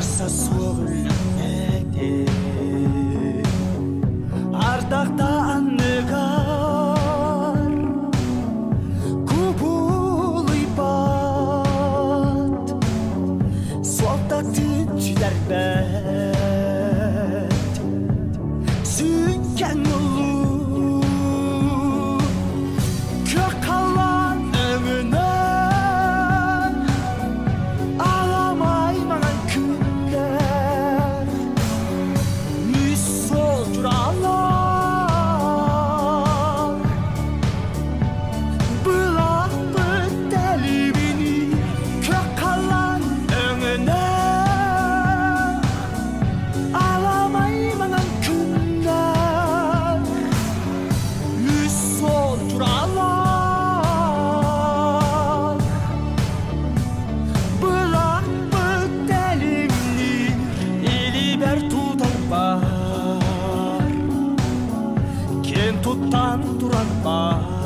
Asa sorry. бір бар кен тұттан тұрат бар